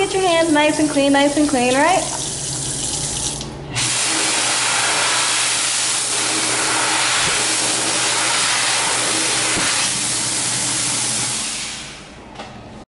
get your hands nice and clean, nice and clean, right?